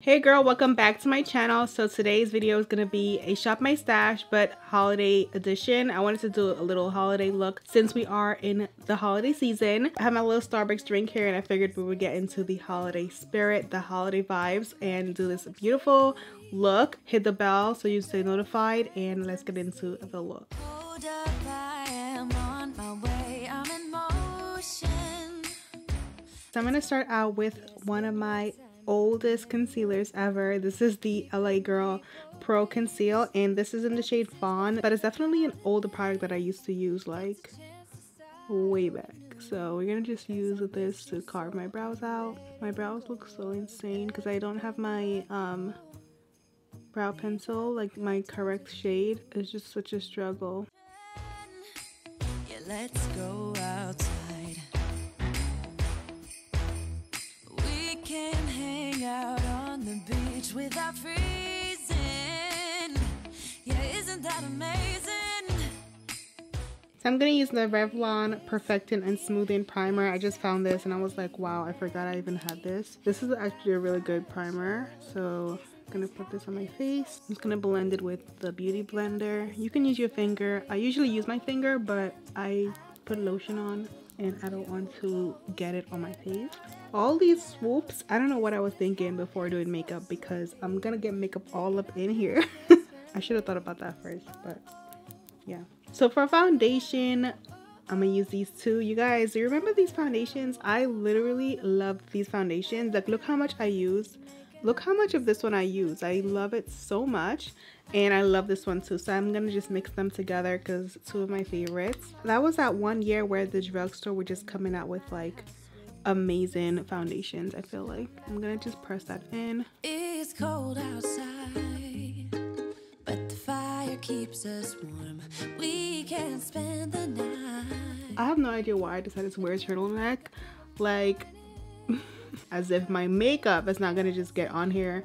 Hey girl, welcome back to my channel. So today's video is going to be a shop my stash but holiday edition. I wanted to do a little holiday look since we are in the holiday season. I have my little Starbucks drink here and I figured we would get into the holiday spirit, the holiday vibes and do this beautiful look. Hit the bell so you stay notified and let's get into the look. So I'm going to start out with one of my oldest concealers ever. This is the LA Girl Pro Conceal and this is in the shade Fawn, but it's definitely an older product that I used to use like way back. So we're gonna just use this to carve my brows out. My brows look so insane because I don't have my um, brow pencil, like my correct shade. It's just such a struggle. Yeah, let's go without freezing. Yeah, isn't that amazing? So I'm going to use the Revlon Perfecting and Smoothing Primer. I just found this and I was like, wow, I forgot I even had this. This is actually a really good primer. So I'm to put this on my face. I'm just to blend it with the Beauty Blender. You can use your finger. I usually use my finger, but I put lotion on and I don't want to get it on my face. All these swoops, I don't know what I was thinking before doing makeup because I'm gonna get makeup all up in here. I should have thought about that first, but yeah. So for foundation, I'm gonna use these two. You guys, you remember these foundations? I literally love these foundations. Like look how much I use. Look how much of this one I use. I love it so much and I love this one too. So I'm gonna just mix them together because two of my favorites. That was that one year where the drugstore were just coming out with like amazing foundations I feel like. I'm gonna just press that in. It's cold outside but the fire keeps us warm. We can spend the night. I have no idea why I decided to wear a turtleneck. Like as if my makeup is not gonna just get on here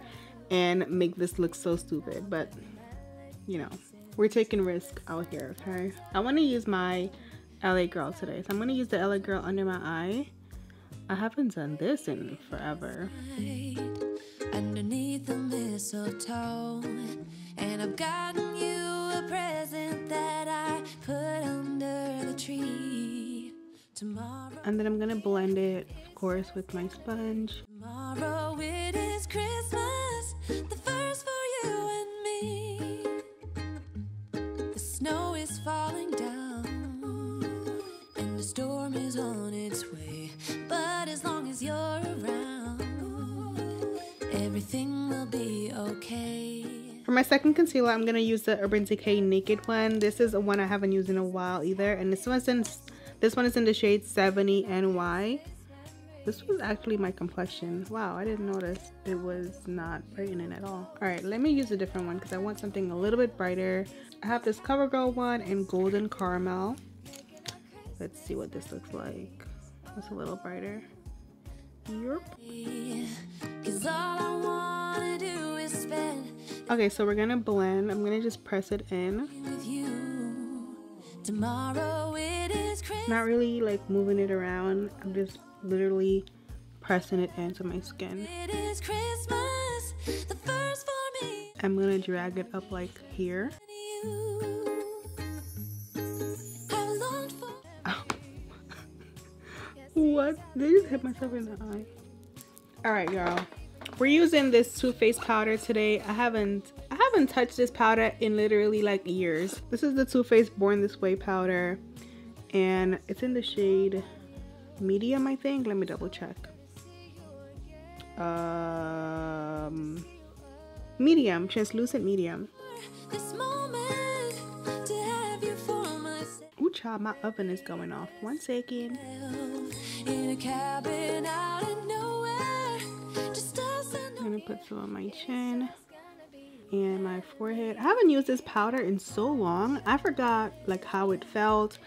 and make this look so stupid but you know, we're taking risk out here, okay? I want to use my LA Girl today. So I'm to use the LA Girl under my eye. I haven't done this in forever. Underneath the mistletoe And I've gotten you a present that I And then I'm to blend it, of course, with my sponge. Tomorrow it is Christmas, the first for you and me snow is falling down and the storm is on its way. But as long as you're around, everything will be okay. For my second concealer, I'm going to use the Urban Decay Naked one. This is a one I haven't used in a while either. And this one's in, this one is in the shade 70 NY. This was actually my complexion. Wow, I didn't notice it was not brightening at all. All right, let me use a different one because I want something a little bit brighter. I have this CoverGirl one in Golden Caramel. Let's see what this looks like. It's a little brighter. Yep. Okay, so we're gonna blend. I'm gonna just press it in. Not really like moving it around. I'm just literally pressing it into my skin. I'm gonna drag it up like here. what? Did I just hit myself in the eye? Alright, y'all. We're using this Too Faced powder today. I haven't I haven't touched this powder in literally like years. This is the Too Faced Born This Way powder. And it's in the shade medium, I think. Let me double check. Um, medium, translucent medium. Ooh, child, my oven is going off. One second. I'm gonna put some on my chin and my forehead. I haven't used this powder in so long. I forgot like how it felt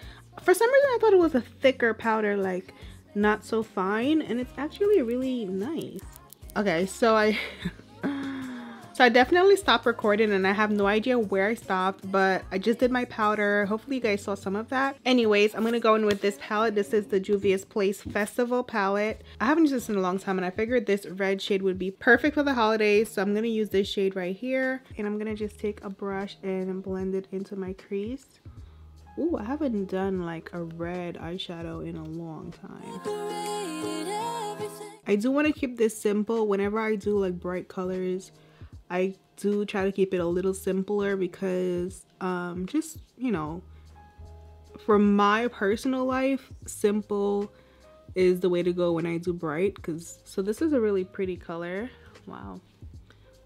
for some reason I thought it was a thicker powder like not so fine and it's actually really nice okay so I So I definitely stopped recording and I have no idea where I stopped, but I just did my powder. Hopefully you guys saw some of that. Anyways, I'm to go in with this palette. This is the Juvia's Place Festival palette. I haven't used this in a long time and I figured this red shade would be perfect for the holidays. So I'm to use this shade right here and I'm to just take a brush and blend it into my crease. Ooh, I haven't done like a red eyeshadow in a long time. I do want to keep this simple whenever I do like bright colors. I do try to keep it a little simpler because um, just, you know, for my personal life, simple is the way to go when I do bright because so this is a really pretty color. Wow.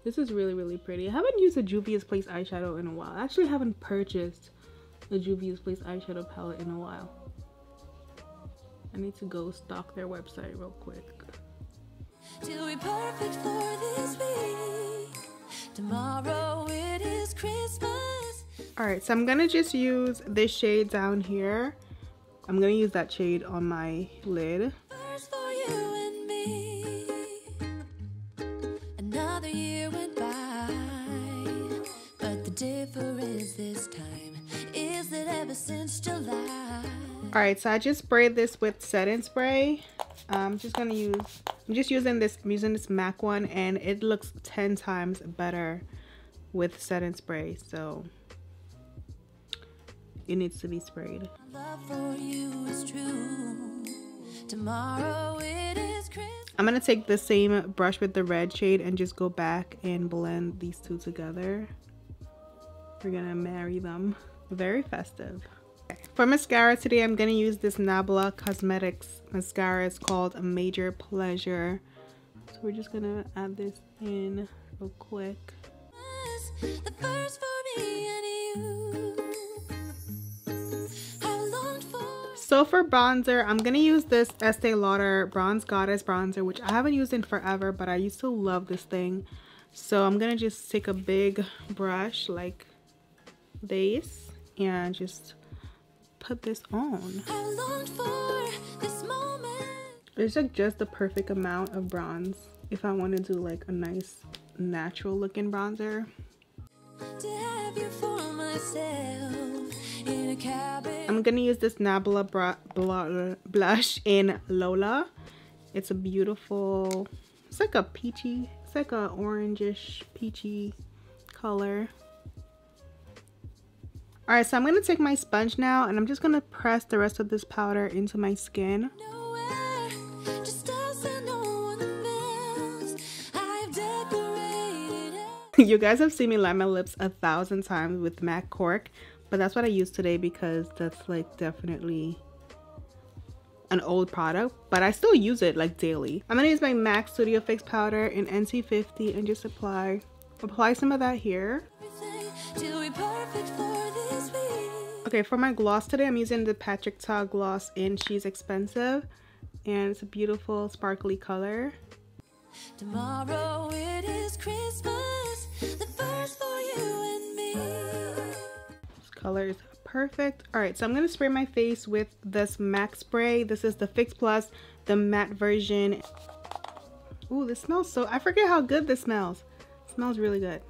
This is really, really pretty. I haven't used a Juvia's Place eyeshadow in a while. I actually haven't purchased the Juvia's Place eyeshadow palette in a while. I need to go stalk their website real quick. Tomorrow it is Christmas. Alright, so I'm gonna just use this shade down here. I'm gonna use that shade on my lid. Alright, so I just sprayed this with setting spray. I'm just gonna use I'm just using this I'm using this MAC one and it looks 10 times better with setting spray so it needs to be sprayed. I'm gonna take the same brush with the red shade and just go back and blend these two together. We're gonna marry them very festive for mascara today, I'm going to use this Nabla Cosmetics mascara. It's called a Major Pleasure. So we're just going to add this in real quick. So for bronzer, I'm going to use this Estee Lauder Bronze Goddess bronzer, which I haven't used in forever, but I used to love this thing. So I'm going to just take a big brush like this and just put this on. It's like just the perfect amount of bronze if I want to do like a nice natural looking bronzer. I'm gonna use this Nabla blush in Lola. It's a beautiful, it's like a peachy, it's like a orangish peachy color. Alright, so I'm going to take my sponge now and I'm just going to press the rest of this powder into my skin. you guys have seen me line my lips a thousand times with MAC Cork, but that's what I use today because that's like definitely an old product, but I still use it like daily. I'm gonna use my MAC Studio Fix powder in NC50 and just apply, apply some of that here. Okay, for my gloss today, I'm using the Patrick Ta gloss in She's Expensive. And it's a beautiful sparkly color. Tomorrow it is Christmas, the first for you and me. This color is perfect. Alright, so I'm going to spray my face with this MAC spray. This is the Fix Plus, the matte version. Ooh, this smells so... I forget how good this smells. It smells really good.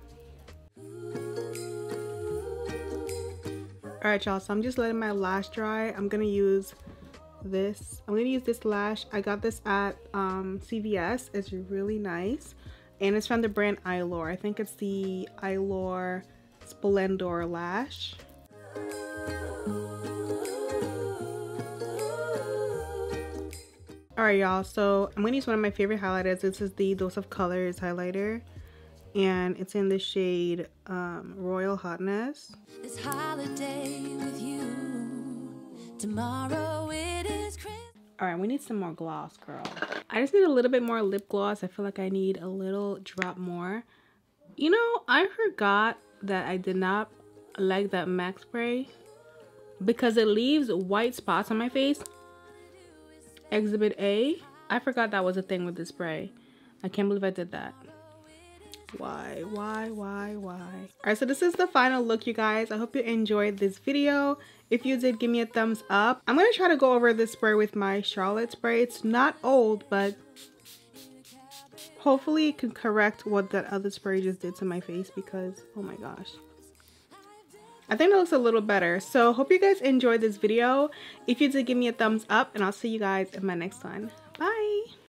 All right y'all so i'm just letting my lash dry i'm gonna use this i'm gonna use this lash i got this at um, cvs it's really nice and it's from the brand Eylure. I think it's the Eylure Splendor lash. Alright y'all, so I'm to use one of my favorite highlighters. This is the Dose of Colors highlighter and it's in the shade um, Royal Hotness. Alright, we need some more gloss, girl. I just need a little bit more lip gloss. I feel like I need a little drop more. You know, I forgot that I did not like that MAC spray because it leaves white spots on my face. Exhibit A. I forgot that was a thing with the spray. I can't believe I did that why why why why all right so this is the final look you guys i hope you enjoyed this video if you did give me a thumbs up i'm gonna try to go over this spray with my charlotte spray it's not old but hopefully it can correct what that other spray just did to my face because, oh my gosh. I think it looks a little better. So hope you guys enjoyed this video. If you did, give me a thumbs up and I'll see you guys in my next one.